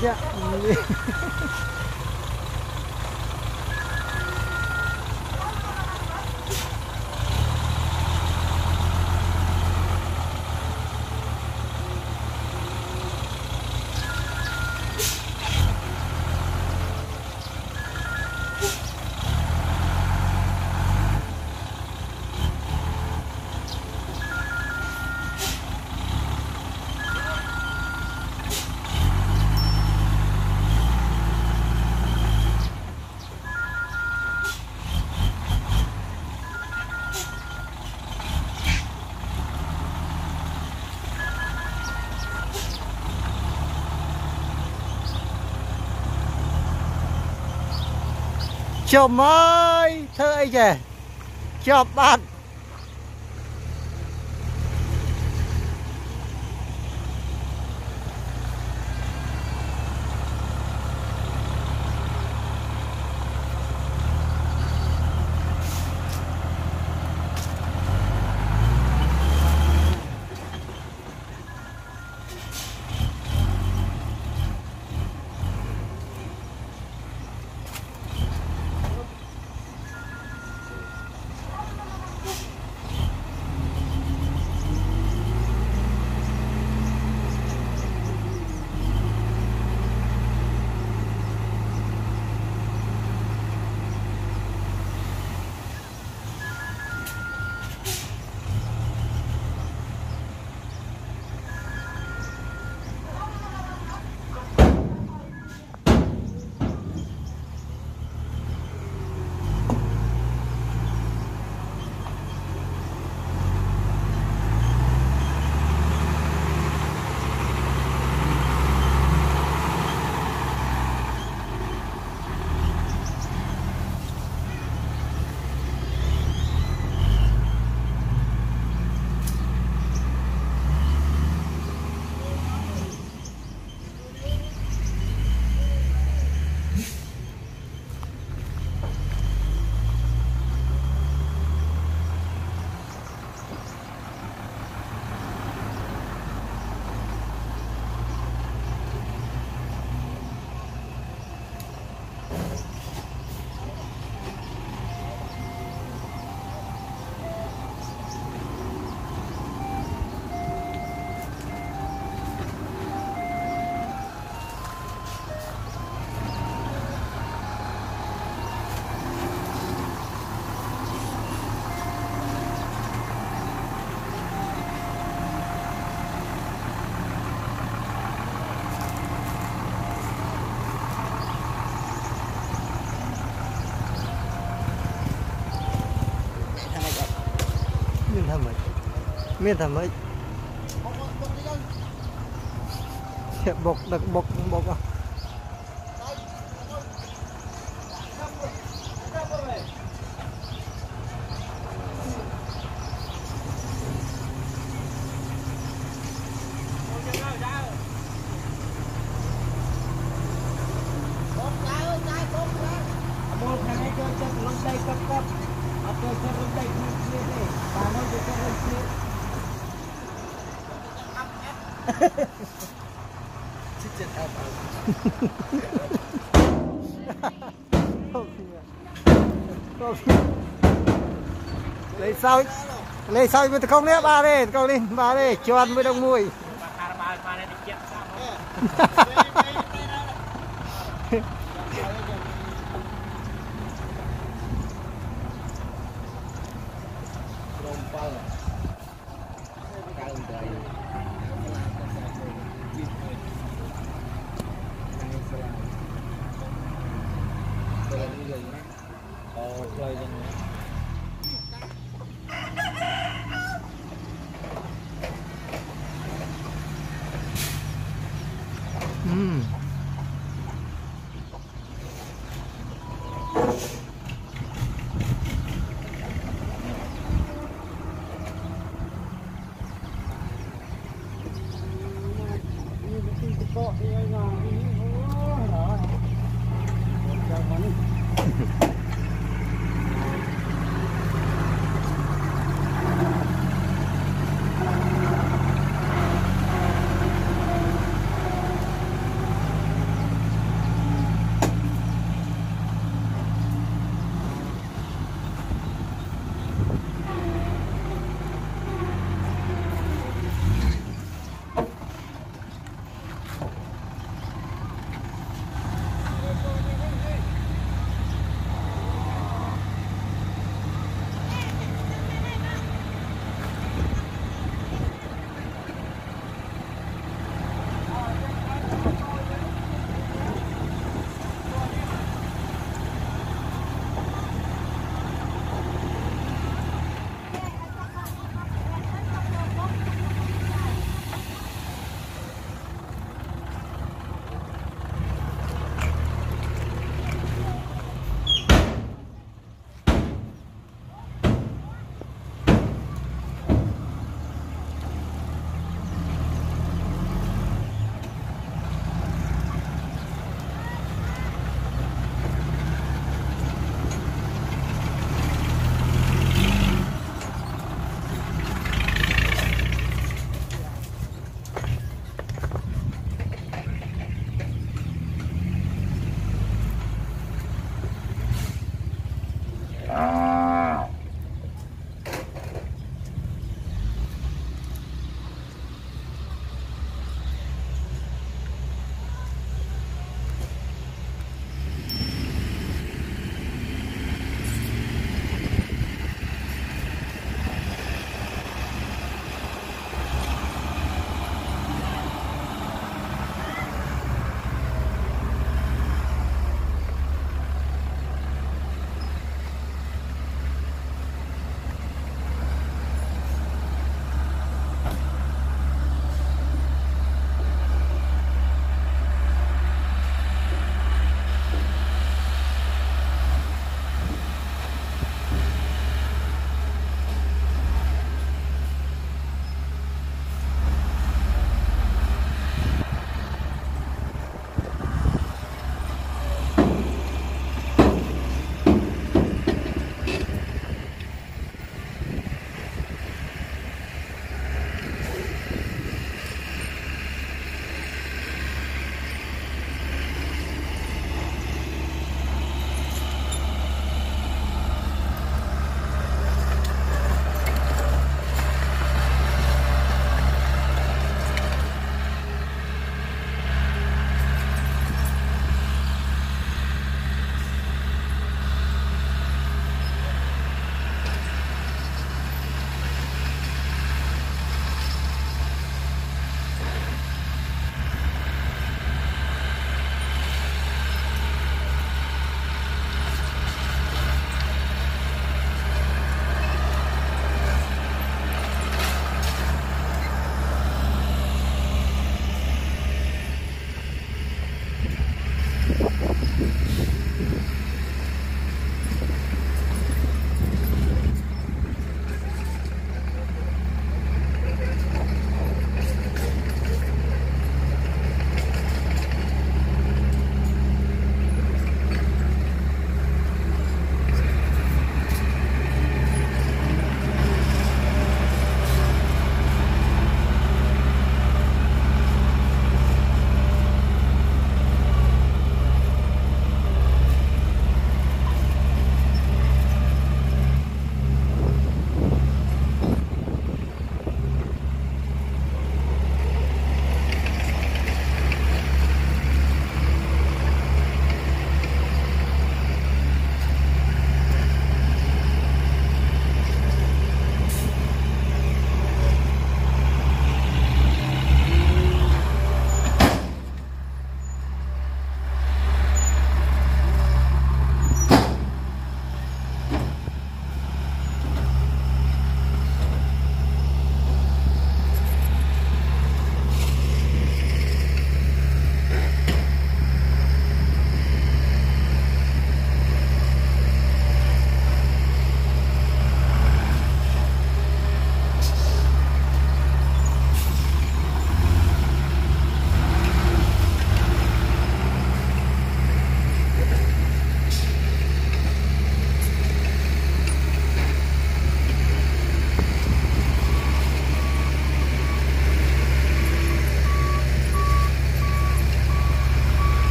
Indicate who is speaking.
Speaker 1: じゃ、 ខ្ញុំអើយធ្វើអីចេះជាប់បាត់ Miền thầm ấy. Miền thầm ấy. Bọc đặc bọc bọc à.
Speaker 2: một ngày cho
Speaker 1: lấy sao lấy sao với không đấy ba đây câu đi ba đây ăn với đông mùi
Speaker 2: প্রয়োজন নেই